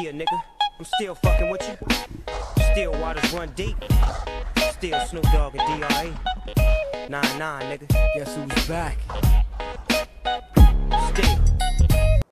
Yeah, nigga, I'm still fucking with you. Still waters run deep. Still Snoop Dogg and D.R.E. 9-9, nigga. Guess who's back?